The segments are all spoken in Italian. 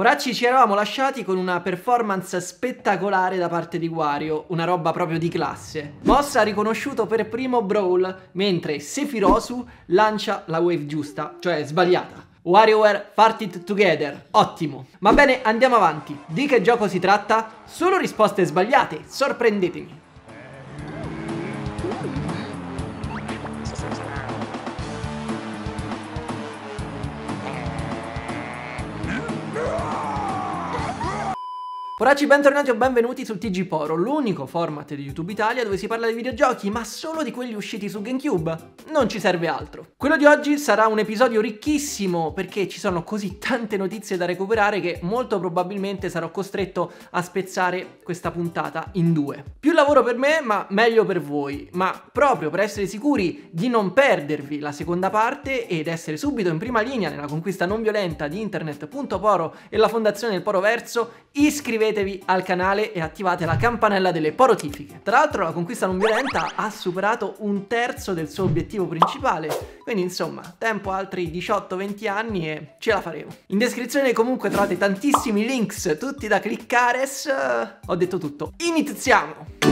Poracci ci eravamo lasciati con una performance spettacolare da parte di Wario, una roba proprio di classe. Moss ha riconosciuto per primo Brawl, mentre Sephirosu lancia la wave giusta, cioè sbagliata. WarioWare Fart It Together, ottimo. Va bene, andiamo avanti. Di che gioco si tratta? Solo risposte sbagliate, sorprendetemi. Poracci, bentornati o benvenuti su TG Poro, l'unico format di YouTube Italia dove si parla di videogiochi, ma solo di quelli usciti su GameCube. Non ci serve altro. Quello di oggi sarà un episodio ricchissimo perché ci sono così tante notizie da recuperare che molto probabilmente sarò costretto a spezzare questa puntata in due. Più lavoro per me, ma meglio per voi. Ma proprio per essere sicuri di non perdervi la seconda parte ed essere subito in prima linea nella conquista non violenta di internet.poro e la fondazione del Poro Verso, iscrivetevi iscrivetevi al canale e attivate la campanella delle porotifiche. Tra l'altro la conquista non violenta ha superato un terzo del suo obiettivo principale, quindi insomma, tempo altri 18-20 anni e ce la faremo. In descrizione comunque trovate tantissimi links, tutti da cliccare. Ho detto tutto. Iniziamo!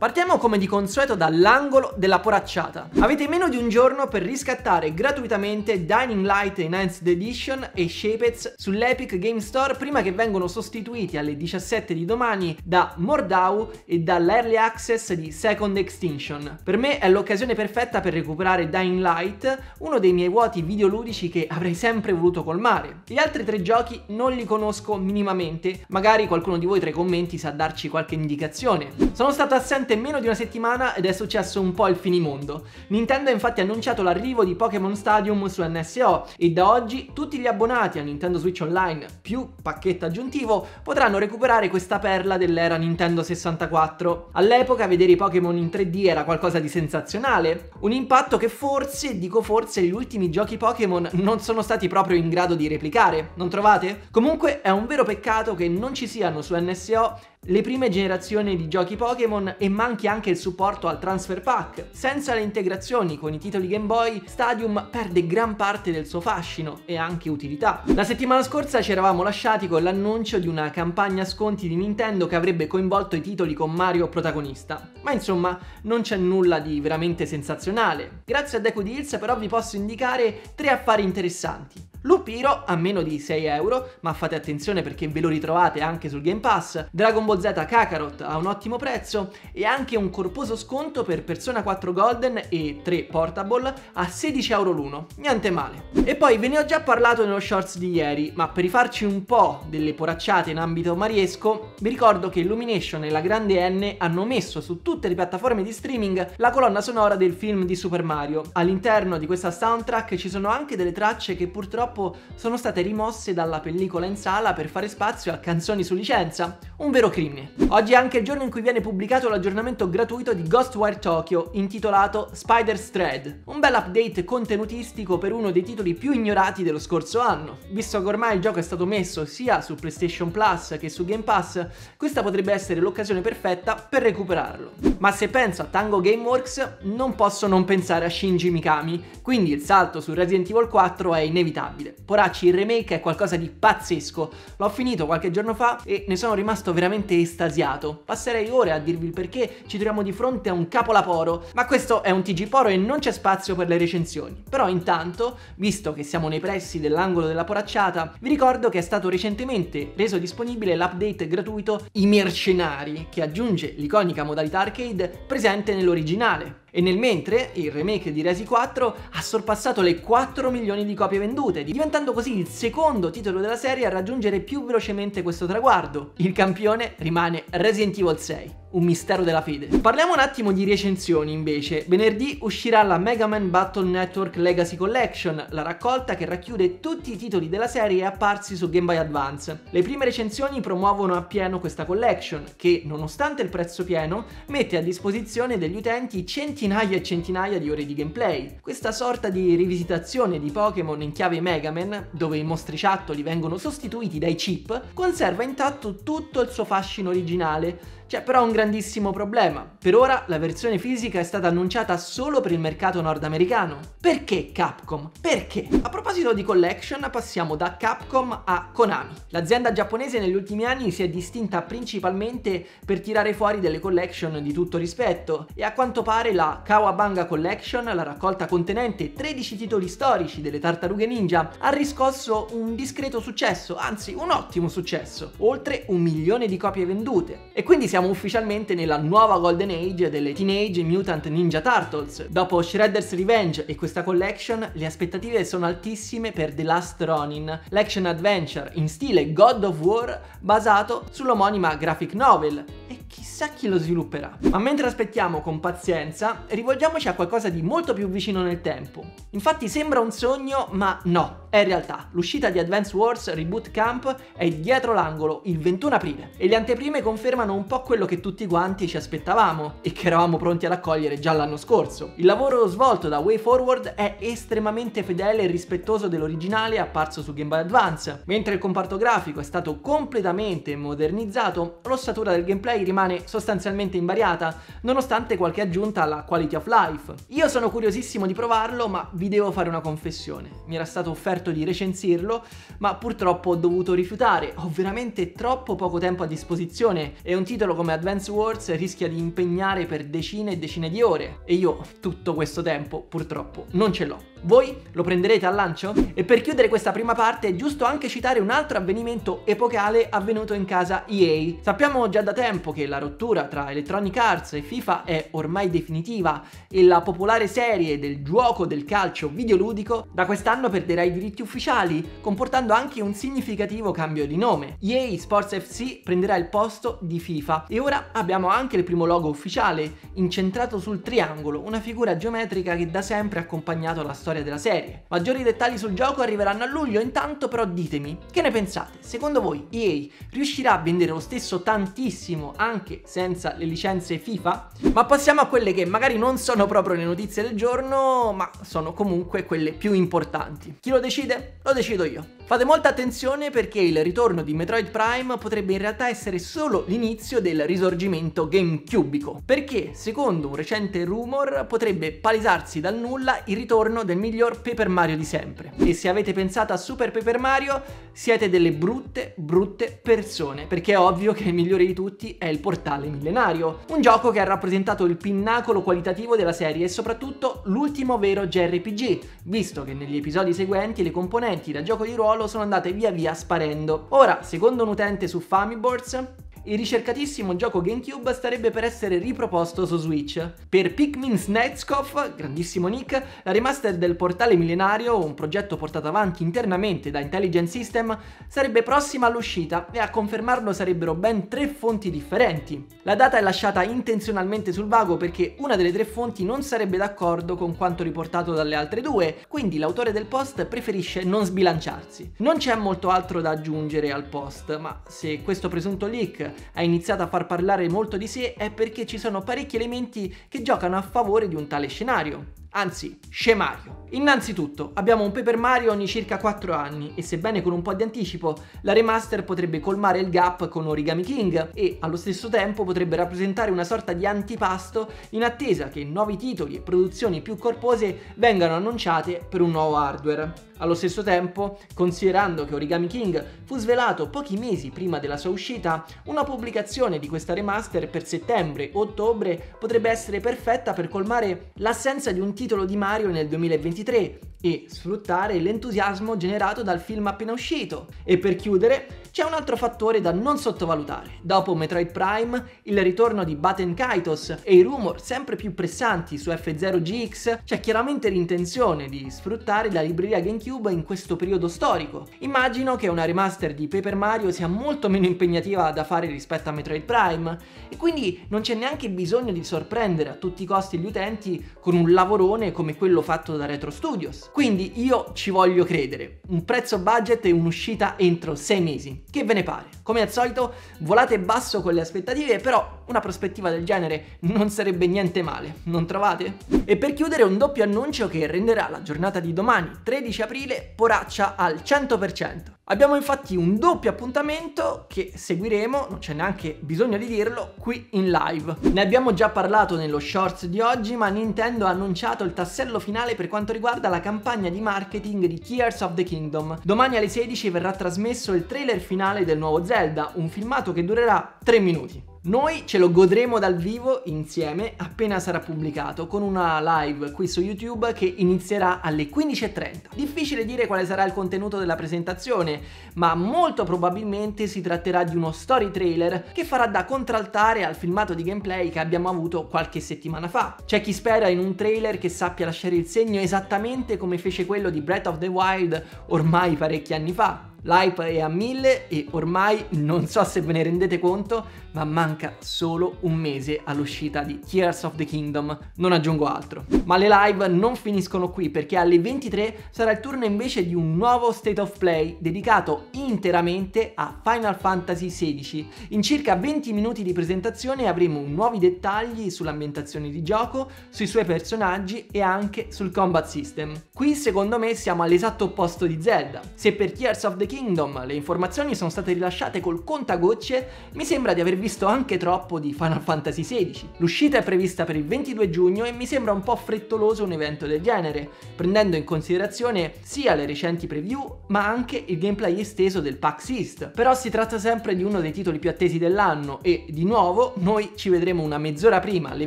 Partiamo come di consueto dall'angolo della poracciata. Avete meno di un giorno per riscattare gratuitamente Dining Light Enhanced Edition e Shapez sull'Epic Game Store prima che vengano sostituiti alle 17 di domani da Mordau e dall'Early Access di Second Extinction. Per me è l'occasione perfetta per recuperare Dying Light, uno dei miei vuoti videoludici che avrei sempre voluto colmare. Gli altri tre giochi non li conosco minimamente, magari qualcuno di voi tra i commenti sa darci qualche indicazione. Sono stato assente praticamente meno di una settimana ed è successo un po' il finimondo. Nintendo ha infatti annunciato l'arrivo di Pokémon Stadium su NSO e da oggi tutti gli abbonati a Nintendo Switch Online più pacchetto aggiuntivo potranno recuperare questa perla dell'era Nintendo 64. All'epoca vedere i Pokémon in 3D era qualcosa di sensazionale, un impatto che forse, dico forse, gli ultimi giochi Pokémon non sono stati proprio in grado di replicare, non trovate? Comunque è un vero peccato che non ci siano su NSO le prime generazioni di giochi Pokémon e manchi anche il supporto al transfer pack. Senza le integrazioni con i titoli Game Boy, Stadium perde gran parte del suo fascino e anche utilità. La settimana scorsa ci eravamo lasciati con l'annuncio di una campagna sconti di Nintendo che avrebbe coinvolto i titoli con Mario protagonista. Ma insomma, non c'è nulla di veramente sensazionale. Grazie a Deku Deals però vi posso indicare tre affari interessanti. Lupiro a meno di 6 euro, ma fate attenzione perché ve lo ritrovate anche sul Game Pass, Dragon Ball Z Kakarot a un ottimo prezzo e anche un corposo sconto per Persona 4 Golden e 3 Portable a 16 euro l'uno, niente male. E poi ve ne ho già parlato nello shorts di ieri, ma per rifarci un po' delle poracciate in ambito mariesco, vi ricordo che Illumination e la Grande N hanno messo su tutte le piattaforme di streaming la colonna sonora del film di Super Mario. All'interno di questa soundtrack ci sono anche delle tracce che purtroppo purtroppo sono state rimosse dalla pellicola in sala per fare spazio a canzoni su licenza. Un vero crimine. Oggi è anche il giorno in cui viene pubblicato l'aggiornamento gratuito di Ghostwire Tokyo intitolato Spider's Thread, un bel update contenutistico per uno dei titoli più ignorati dello scorso anno. Visto che ormai il gioco è stato messo sia su PlayStation Plus che su Game Pass, questa potrebbe essere l'occasione perfetta per recuperarlo. Ma se penso a Tango Gameworks non posso non pensare a Shinji Mikami, quindi il salto su Resident Evil 4 è inevitabile incredibile. Poracci, il remake è qualcosa di pazzesco. L'ho finito qualche giorno fa e ne sono rimasto veramente estasiato. Passerei ore a dirvi il perché, ci troviamo di fronte a un capolaporo, ma questo è un TG Poro e non c'è spazio per le recensioni. Però intanto, visto che siamo nei pressi dell'angolo della poracciata, vi ricordo che è stato recentemente reso disponibile l'update gratuito I Mercenari, che aggiunge l'iconica modalità arcade presente nell'originale. E nel mentre il remake di Resi 4 ha sorpassato le 4 milioni di copie vendute, diventando così il secondo titolo della serie a raggiungere più velocemente questo traguardo. Il campione rimane Resident Evil 6 un mistero della fede. Parliamo un attimo di recensioni invece. Venerdì uscirà la Mega Man Battle Network Legacy Collection, la raccolta che racchiude tutti i titoli della serie apparsi su Game Boy Advance. Le prime recensioni promuovono appieno questa collection che, nonostante il prezzo pieno, mette a disposizione degli utenti centinaia e centinaia di ore di gameplay. Questa sorta di rivisitazione di Pokémon in chiave Mega Man, dove i mostriciattoli vengono sostituiti dai chip, conserva intatto tutto il suo fascino originale. C'è però un grandissimo problema. Per ora la versione fisica è stata annunciata solo per il mercato nordamericano. Perché Capcom? Perché? A proposito di collection, passiamo da Capcom a Konami. L'azienda giapponese negli ultimi anni si è distinta principalmente per tirare fuori delle collection di tutto rispetto e a quanto pare la Kawabanga Collection, la raccolta contenente 13 titoli storici delle tartarughe ninja, ha riscosso un discreto successo, anzi un ottimo successo, oltre un milione di copie vendute. E quindi siamo ufficialmente nella nuova Golden Age delle Teenage Mutant Ninja Turtles. Dopo Shredder's Revenge e questa collection, le aspettative sono altissime per The Last Ronin, l'action adventure in stile God of War basato sull'omonima graphic novel. E chissà chi lo svilupperà. Ma mentre aspettiamo con pazienza, rivolgiamoci a qualcosa di molto più vicino nel tempo. Infatti sembra un sogno, ma no, è realtà. L'uscita di Advance Wars Reboot Camp è dietro l'angolo il 21 aprile e le anteprime confermano un po' quello che tutti quanti ci aspettavamo e che eravamo pronti ad accogliere già l'anno scorso. Il lavoro svolto da WayForward è estremamente fedele e rispettoso dell'originale apparso su Game Boy Advance. Mentre il comparto grafico è stato completamente modernizzato, l'ossatura del gameplay rimane sostanzialmente invariata, nonostante qualche aggiunta alla quality of life. Io sono curiosissimo di provarlo, ma vi devo fare una confessione. Mi era stato offerto di recensirlo, ma purtroppo ho dovuto rifiutare. Ho veramente troppo poco tempo a disposizione e un titolo come Advance Wars rischia di impegnare per decine e decine di ore. E io tutto questo tempo purtroppo non ce l'ho. Voi lo prenderete al lancio? E per chiudere questa prima parte è giusto anche citare un altro avvenimento epocale avvenuto in casa EA. Sappiamo già da tempo che la rottura tra Electronic Arts e FIFA è ormai definitiva e la popolare serie del gioco del calcio videoludico da quest'anno perderà i diritti ufficiali, comportando anche un significativo cambio di nome. EA Sports FC prenderà il posto di FIFA e ora abbiamo anche il primo logo ufficiale, incentrato sul triangolo, una figura geometrica che da sempre ha accompagnato la storia storia della serie. Maggiori dettagli sul gioco arriveranno a luglio, intanto però ditemi, che ne pensate? Secondo voi EA riuscirà a vendere lo stesso tantissimo anche senza le licenze FIFA? Ma passiamo a quelle che magari non sono proprio le notizie del giorno, ma sono comunque quelle più importanti. Chi lo decide? Lo decido io. Fate molta attenzione perché il ritorno di Metroid Prime potrebbe in realtà essere solo l'inizio del risorgimento gamecubico, perché secondo un recente rumor potrebbe palesarsi dal nulla il ritorno del miglior Paper Mario di sempre. E se avete pensato a Super Paper Mario siete delle brutte, brutte persone, perché è ovvio che il migliore di tutti è il portale millenario, un gioco che ha rappresentato il pinnacolo qualitativo della serie e soprattutto l'ultimo vero JRPG, visto che negli episodi seguenti le componenti da gioco di ruolo sono andate via via sparendo. Ora, secondo un utente su Famiboards, il ricercatissimo gioco GameCube starebbe per essere riproposto su Switch. Per Pikmin Snetskov, grandissimo nick, la remaster del portale millenario, un progetto portato avanti internamente da Intelligent System, sarebbe prossima all'uscita e a confermarlo sarebbero ben tre fonti differenti. La data è lasciata intenzionalmente sul vago perché una delle tre fonti non sarebbe d'accordo con quanto riportato dalle altre due, quindi l'autore del post preferisce non sbilanciarsi. Non c'è molto altro da aggiungere al post, ma se questo presunto leak ha iniziato a far parlare molto di sé è perché ci sono parecchi elementi che giocano a favore di un tale scenario anzi scemario. Innanzitutto abbiamo un Paper Mario ogni circa 4 anni e sebbene con un po' di anticipo la remaster potrebbe colmare il gap con Origami King e allo stesso tempo potrebbe rappresentare una sorta di antipasto in attesa che nuovi titoli e produzioni più corpose vengano annunciate per un nuovo hardware. Allo stesso tempo, considerando che Origami King fu svelato pochi mesi prima della sua uscita, una pubblicazione di questa remaster per settembre-ottobre potrebbe essere perfetta per colmare l'assenza di un titolo di Mario nel 2023 e sfruttare l'entusiasmo generato dal film appena uscito. E per chiudere, c'è un altro fattore da non sottovalutare. Dopo Metroid Prime, il ritorno di Baten Kaitos e i rumor sempre più pressanti su F0GX, c'è chiaramente l'intenzione di sfruttare la libreria GameCube in questo periodo storico. Immagino che una remaster di Paper Mario sia molto meno impegnativa da fare rispetto a Metroid Prime e quindi non c'è neanche bisogno di sorprendere a tutti i costi gli utenti con un lavorone come quello fatto da Retro Studios. Quindi io ci voglio credere. Un prezzo budget e un'uscita entro 6 mesi. Che ve ne pare? Come al solito, volate basso con le aspettative, però una prospettiva del genere non sarebbe niente male, non trovate? E per chiudere un doppio annuncio che renderà la giornata di domani, 13 aprile, aprile, poraccia al 100%. Abbiamo infatti un doppio appuntamento che seguiremo, non c'è neanche bisogno di dirlo, qui in live. Ne abbiamo già parlato nello shorts di oggi, ma Nintendo ha annunciato il tassello finale per quanto riguarda la campagna di marketing di Tears of the Kingdom. Domani alle 16 verrà trasmesso il trailer finale del nuovo Zelda, un filmato che durerà 3 minuti. Noi ce lo godremo dal vivo insieme appena sarà pubblicato con una live qui su YouTube che inizierà alle 15.30. Difficile dire quale sarà il contenuto della presentazione, ma molto probabilmente si tratterà di uno story trailer che farà da contraltare al filmato di gameplay che abbiamo avuto qualche settimana fa. C'è chi spera in un trailer che sappia lasciare il segno esattamente come fece quello di Breath of the Wild ormai parecchi anni fa. L'hype è a mille e ormai non so se ve ne rendete conto, ma manca solo un mese all'uscita di Tears of the Kingdom, non aggiungo altro. Ma le live non finiscono qui perché alle 23 sarà il turno invece di un nuovo State of Play dedicato interamente a Final Fantasy XVI. In circa 20 minuti di presentazione avremo nuovi dettagli sull'ambientazione di gioco, sui suoi personaggi e anche sul combat system. Qui secondo me siamo all'esatto opposto di Zelda. Se per Tears of the Kingdom le informazioni sono state rilasciate col contagocce, mi sembra di aver visto anche troppo di Final Fantasy XVI. L'uscita è prevista per il 22 giugno e mi sembra un po' frettoloso un evento del genere, prendendo in considerazione sia le recenti preview, ma anche il gameplay esteso del PAX East. Però si tratta sempre di uno dei titoli più attesi dell'anno e, di nuovo, noi ci vedremo una mezz'ora prima, alle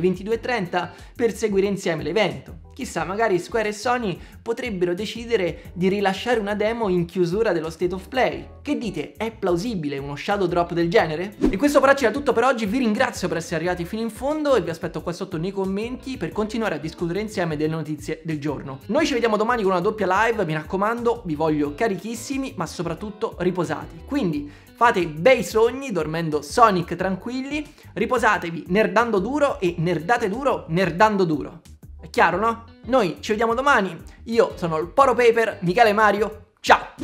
22.30, per seguire insieme l'evento. Chissà, magari Square e Sony potrebbero decidere di rilasciare una demo in chiusura dello State of Play. Che dite? È plausibile uno shadow drop del genere? E questo però era tutto per oggi, vi ringrazio per essere arrivati fino in fondo e vi aspetto qua sotto nei commenti per continuare a discutere insieme delle notizie del giorno. Noi ci vediamo domani con una doppia live, mi raccomando, vi voglio carichissimi ma soprattutto riposati. Quindi fate bei sogni dormendo Sonic tranquilli, riposatevi nerdando duro e nerdate duro nerdando duro. È chiaro, no? Noi ci vediamo domani. Io sono il Poro Paper, Michele Mario. Ciao!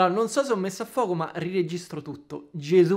Allora, non so se ho messo a fuoco, ma riregistro tutto. Gesù.